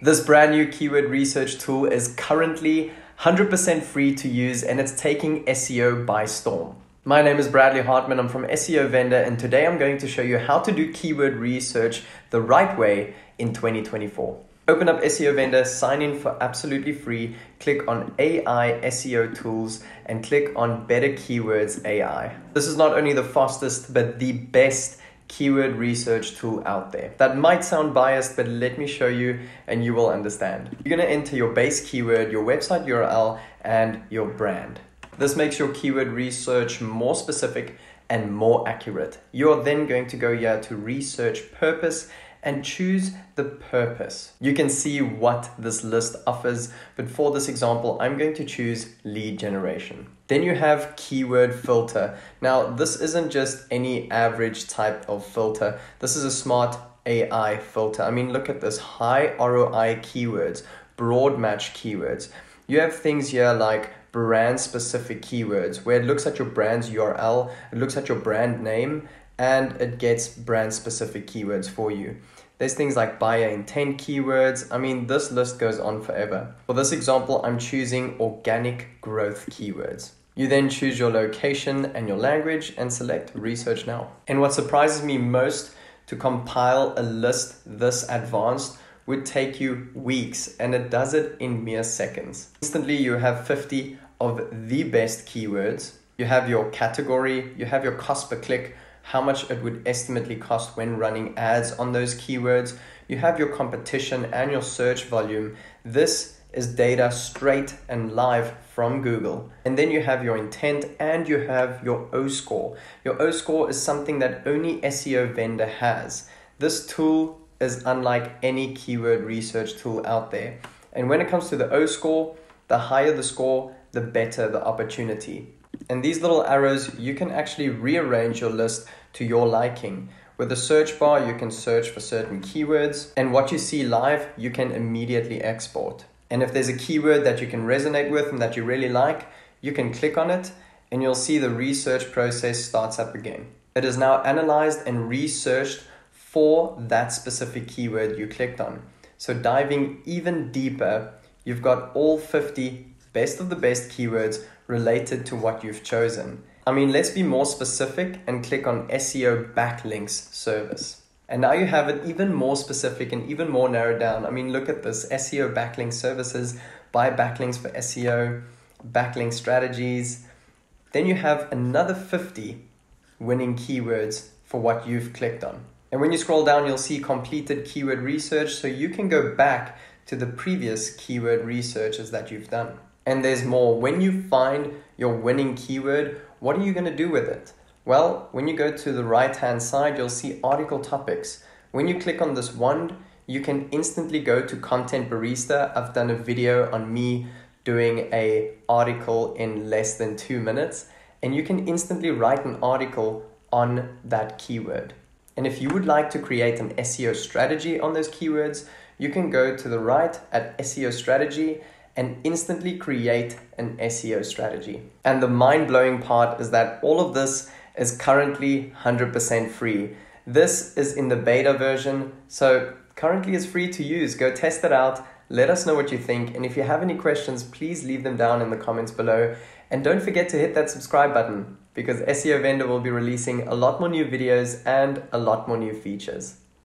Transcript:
This brand new keyword research tool is currently 100% free to use and it's taking SEO by storm. My name is Bradley Hartman. I'm from SEO Vendor, and today I'm going to show you how to do keyword research the right way in 2024. Open up SEO Vendor, sign in for absolutely free, click on AI SEO tools, and click on Better Keywords AI. This is not only the fastest, but the best keyword research tool out there. That might sound biased, but let me show you and you will understand. You're gonna enter your base keyword, your website URL, and your brand. This makes your keyword research more specific and more accurate. You're then going to go here to research purpose and choose the purpose. You can see what this list offers, but for this example, I'm going to choose lead generation. Then you have keyword filter. Now, this isn't just any average type of filter. This is a smart AI filter. I mean, look at this high ROI keywords, broad match keywords. You have things here like brand specific keywords where it looks at your brand's URL, it looks at your brand name, and it gets brand specific keywords for you. There's things like buyer intent keywords. I mean, this list goes on forever. For this example, I'm choosing organic growth keywords. You then choose your location and your language and select research now. And what surprises me most to compile a list this advanced would take you weeks and it does it in mere seconds. Instantly, you have 50 of the best keywords. You have your category, you have your cost per click, how much it would estimately cost when running ads on those keywords. You have your competition and your search volume. This is data straight and live from Google. And then you have your intent and you have your O score. Your O score is something that only SEO vendor has. This tool is unlike any keyword research tool out there. And when it comes to the O score, the higher the score, the better the opportunity. And these little arrows, you can actually rearrange your list to your liking. With the search bar, you can search for certain keywords, and what you see live, you can immediately export. And if there's a keyword that you can resonate with and that you really like, you can click on it, and you'll see the research process starts up again. It is now analyzed and researched for that specific keyword you clicked on. So, diving even deeper, you've got all 50 best of the best keywords related to what you've chosen. I mean, let's be more specific and click on SEO backlinks service. And now you have it even more specific and even more narrowed down. I mean, look at this SEO backlink services, buy backlinks for SEO, backlink strategies. Then you have another 50 winning keywords for what you've clicked on. And when you scroll down, you'll see completed keyword research. So you can go back to the previous keyword researches that you've done and there's more. When you find your winning keyword, what are you going to do with it? Well, when you go to the right hand side, you'll see article topics. When you click on this wand, you can instantly go to Content Barista. I've done a video on me doing a article in less than 2 minutes and you can instantly write an article on that keyword. And if you would like to create an SEO strategy on those keywords, you can go to the right at SEO strategy and instantly create an SEO strategy. And the mind blowing part is that all of this is currently 100% free. This is in the beta version, so currently it's free to use. Go test it out. Let us know what you think. And if you have any questions, please leave them down in the comments below. And don't forget to hit that subscribe button because SEO Vendor will be releasing a lot more new videos and a lot more new features.